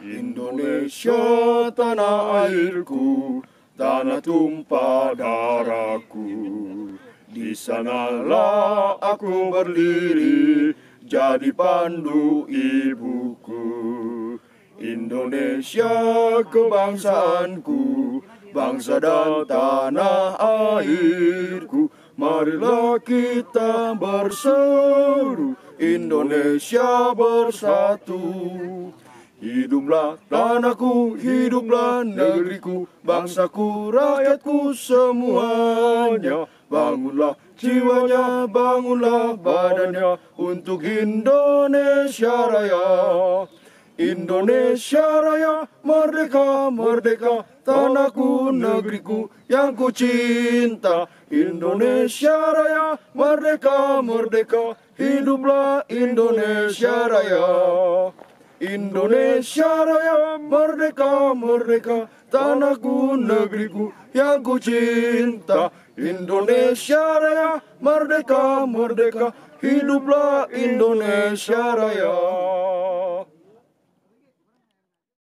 Indonesia tanah airku, tanah tumpah darahku. Di sanalah aku berdiri, jadi pandu ibuku. Indonesia kebangsaanku, bangsa dan tanah airku. Marilah kita berseru, Indonesia bersatu. Hiduplah tanahku, hiduplah negeriku, bangsaku, rakyatku semuanya. Bangunlah jiwanya, bangunlah badannya untuk Indonesia Raya. Indonesia Raya, merdeka, merdeka, tanahku, negeriku yang ku cinta. Indonesia Raya, merdeka, merdeka, hiduplah Indonesia Raya. Indonesia Raya, merdeka, merdeka, tanahku, negeriku yang ku cinta. Indonesia Raya, merdeka, merdeka, hiduplah Indonesia Raya.